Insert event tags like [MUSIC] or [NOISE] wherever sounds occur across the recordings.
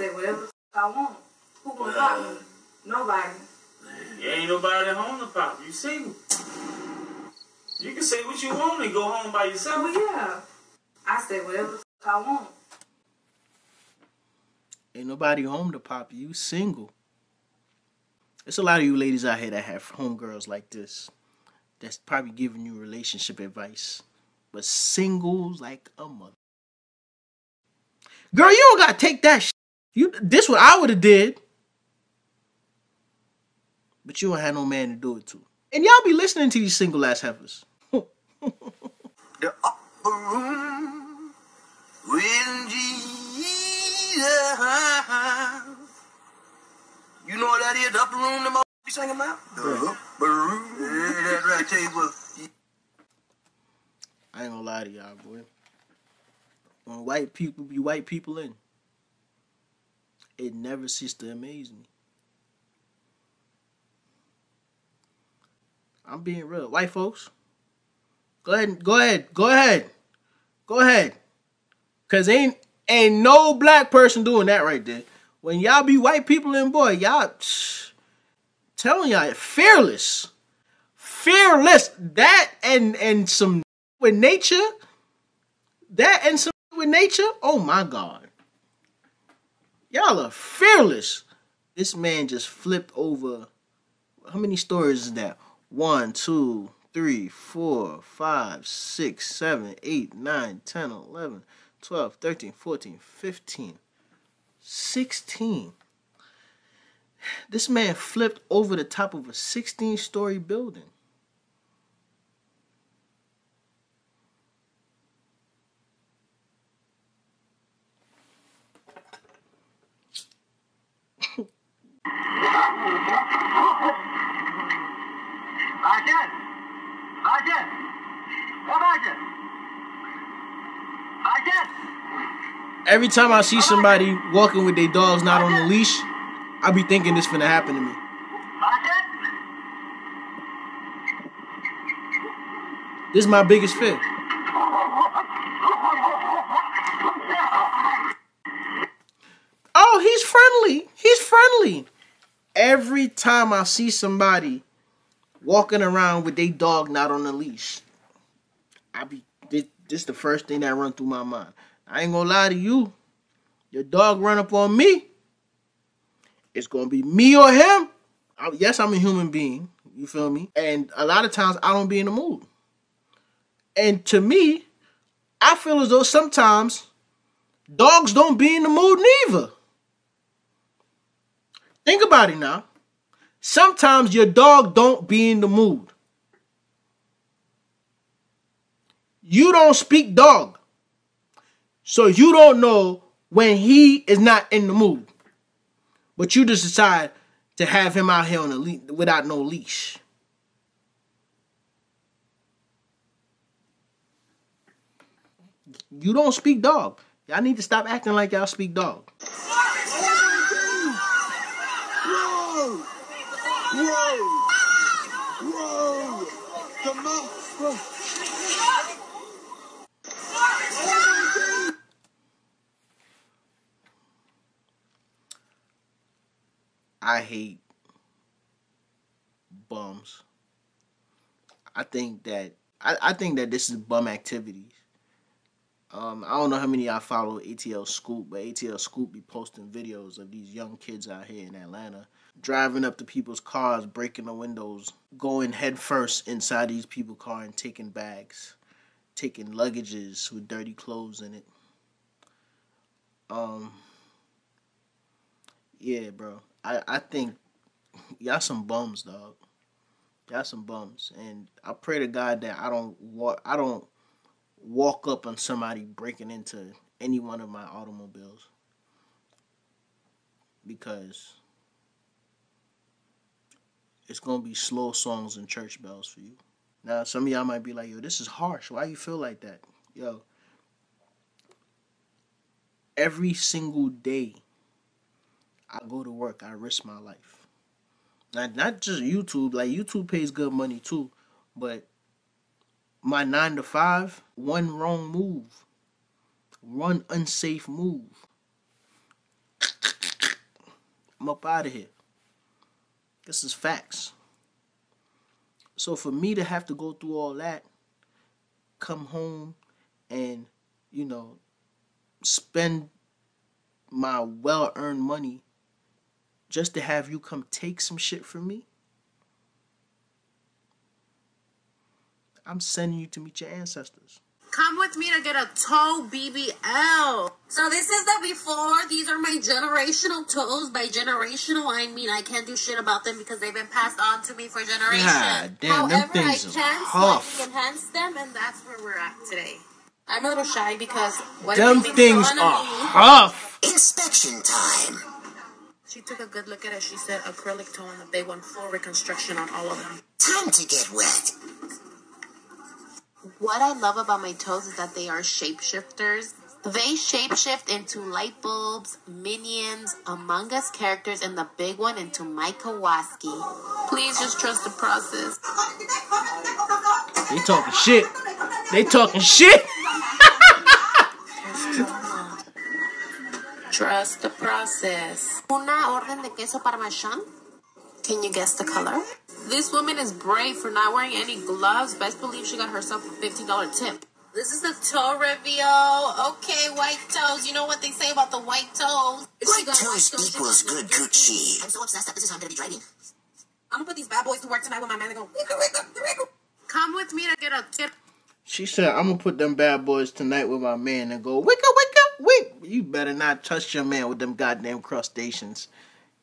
say whatever I want. Who gonna pop me? Nobody. You ain't nobody at home to pop. You single. You can say what you want and go home by yourself. Well, yeah. I say whatever I want. Ain't nobody home to pop you. You single. It's a lot of you ladies out here that have homegirls like this. That's probably giving you relationship advice. But singles like a mother. Girl, you don't gotta take that sh- You this what I would have did. But you don't have no man to do it to. And y'all be listening to these single ass heifers. the upper room with Jesus. You know what that is? The upper room, the you singing about? The upper room. Yeah, that's right. Tell you what. I ain't gonna lie to y'all, boy. When white people be white people in, it never ceases to amaze me. I'm being real. White folks, go ahead, go ahead, go ahead, go ahead. Cause ain't ain't no black person doing that right there. When y'all be white people in, boy, y'all shh, [SNIFFS] telling y'all fearless, fearless. That and and some with nature, that and some with nature. Oh my God, y'all are fearless. This man just flipped over. How many stories is that? One, two, three, four, five, six, seven, eight, nine, ten, eleven, twelve, thirteen, fourteen, fifteen, sixteen. This man flipped over the top of a 16 story building. Hakan! Hakan! Come Hakan! Hakan! Every time I see somebody walking with their dogs not on the leash, I be thinking this finna happen to me. This is my biggest fear. Every time I see somebody walking around with their dog not on the leash, I be this, this the first thing that run through my mind. I ain't gonna lie to you. Your dog run up on me. It's gonna be me or him. I- yes, I'm a human being. You feel me? And a lot of times I don't be in the mood. And to me, I feel as though sometimes dogs don't be in the mood neither. Think about it now. Sometimes your dog don't be in the mood. You don't speak dog. So you don't know when he is not in the mood. But you just decide to have him out here on a le- without no leash. You don't speak dog. Y'all need to stop acting like y'all speak dog. Whoa! Whoa! Whoa! On! Whoa. I hate bums. I think that I, I think that this is bum activities. Um, I don't know how many y'all follow ATL Scoop, but ATL Scoop be posting videos of these young kids out here in Atlanta driving up to people's cars, breaking the windows, going head first inside these people's car and taking bags, taking luggages with dirty clothes in it. Um, yeah, bro. I, I think y'all some bums, dog. Y'all some bums, and I pray to God that I don't walk. I don't walk up on somebody breaking into any one of my automobiles because it's gonna be slow songs and church bells for you. Now, some of y'all might be like, "Yo, this is harsh. Why you feel like that?" Yo, every single day I go to work, I risk my life. Not not just YouTube, like YouTube pays good money too, but my nine to five, one wrong move, one unsafe move. I'm up out of here. This is facts. So for me to have to go through all that, come home and, you know, spend my well earned money just to have you come take some shit from me, I'm sending you to meet your ancestors. Come with me to get a toe BBL. So this is the before. These are my generational toes. By generational, I mean I can't do shit about them because they've been passed on to me for generations. God damn, them However, things I can tough. slightly enhance them, and that's where we're at today. I'm a little shy because what Them if they make things fun of are me? tough. Inspection time. She took a good look at it. She said acrylic toe and a big one, full reconstruction on all of them. Time to get wet. What I love about my toes is that they are shapeshifters. They shapeshift into light bulbs, minions, Among Us characters, and the big one into Mike Wazowski. Please just trust the process. They talking shit. They talking shit. Trust the process. Una orden de queso parmesan. Can you guess the color? This woman is brave for not wearing any gloves. Best believe she got herself a $50 tip. This is the toe reveal. Okay, white toes. You know what they say about the white toes. If she White got toes equals got good coochie. I'm so obsessed that this is how I'm gonna be driving. I'm gonna put these bad boys to work tonight with my man. They go, wiggle, wiggle, wiggle. Come with me to get a tip. She said, I'm gonna put them bad boys tonight with my man and go, wicka, wicka, wick. You better not trust your man with them goddamn crustaceans.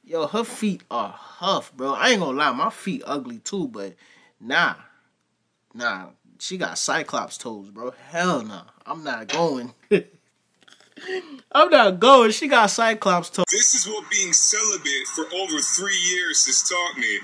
Yo, her feet are huff, bro. I ain't gonna lie, my feet ugly too, but nah. Nah. She got cyclops toes, bro. Hell no. I'm not going. [LAUGHS] I'm not going. She got cyclops toes. This is what being celibate for over three years has taught me.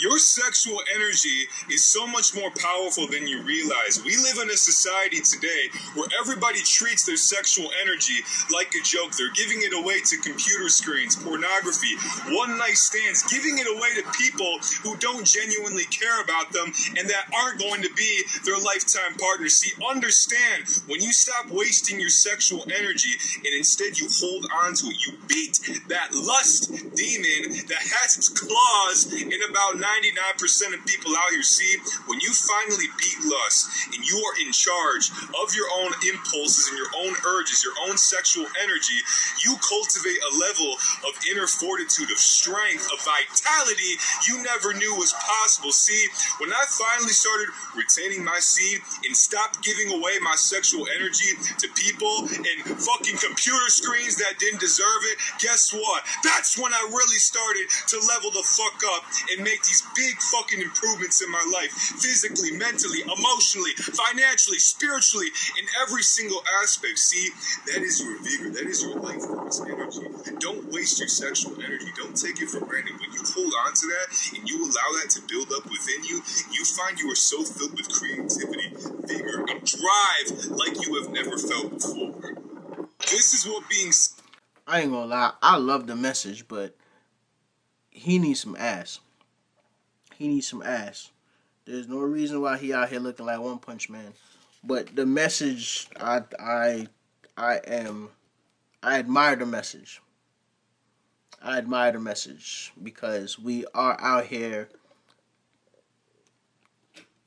Your sexual energy is so much more powerful than you realize. We live in a society today where everybody treats their sexual energy like a joke. They're giving it away to computer screens, pornography, one night stands, giving it away to people who don't genuinely care about them and that aren't going to be their lifetime partners. See, understand when you stop wasting your sexual energy and instead you hold on to it, you beat that lust demon that has its claws in about 99% of people out here. See, when you finally beat lust and you are in charge of your own impulses and your own urges, your own sexual energy, you cultivate a level of inner fortitude, of strength, of vitality you never knew was possible. See, when I finally started retaining my seed and stopped giving away my sexual energy to people and fucking computer screens that didn't deserve it, guess what? That's when I really started to level the fuck up and make these big fucking improvements in my life physically, mentally, emotionally, financially, spiritually, in every single aspect. See, that is your vigor, that is your life force energy. Don't waste your sexual energy. Don't take it for granted. When you hold on to that and you allow that to build up within you, you find you are so filled with creativity, vigor, and drive like you have never felt before. This is what being I ain't gonna lie, I love the message, but he needs some ass. He needs some ass. There's no reason why he out here looking like One Punch Man. But the message, I, I, I am, I admire the message. I admire the message because we are out here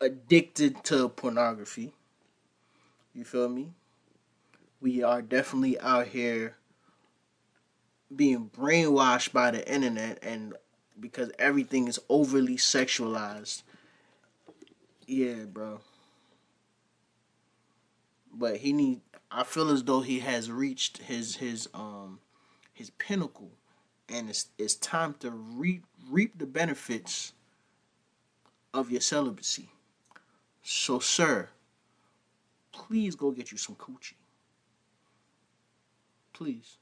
addicted to pornography. You feel me? We are definitely out here being brainwashed by the internet and because everything is overly sexualized. Yeah, bro. But he need I feel as though he has reached his his um his pinnacle and it's it's time to reap reap the benefits of your celibacy. So sir, please go get you some coochie. Please.